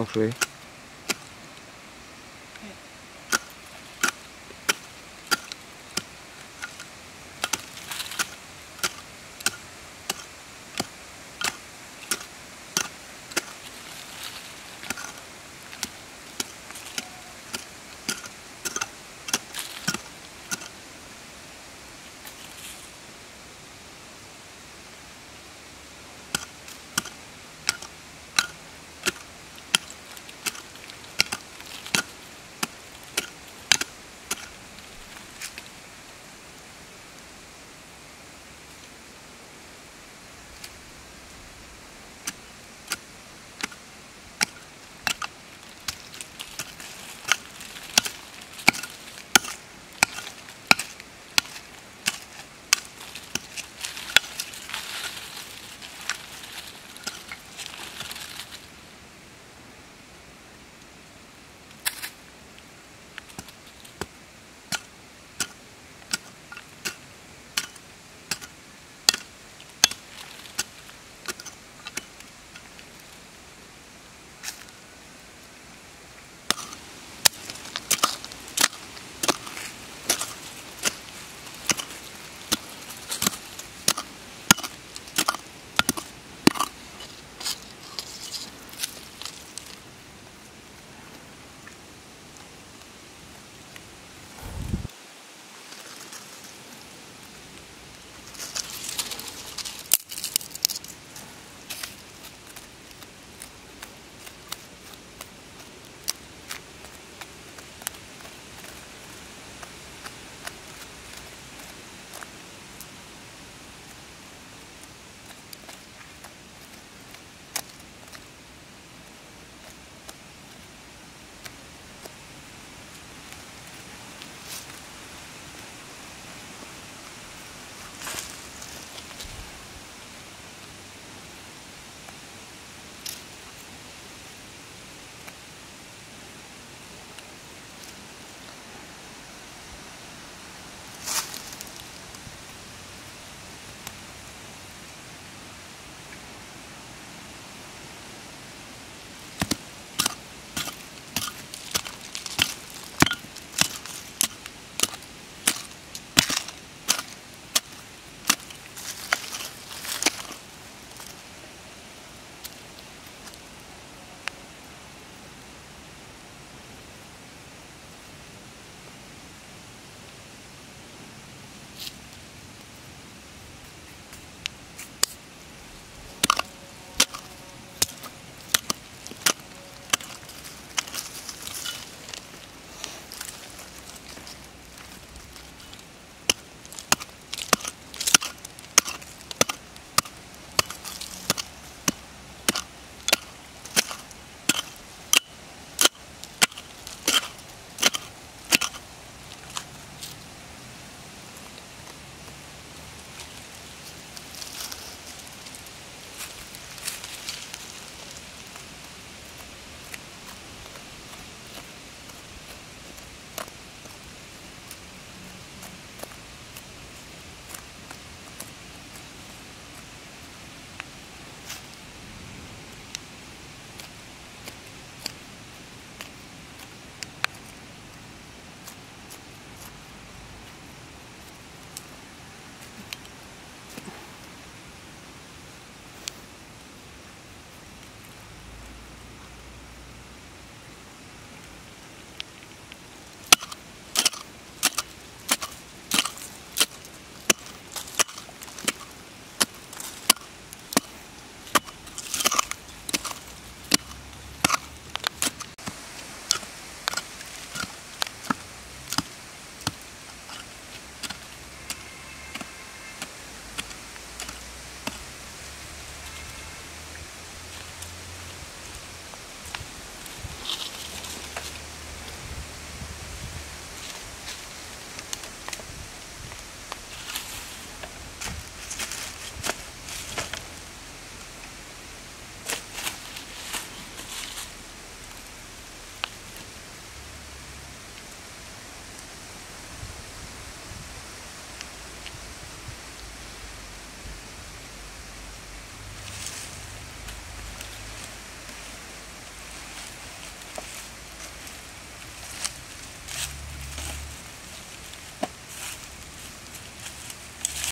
Okay.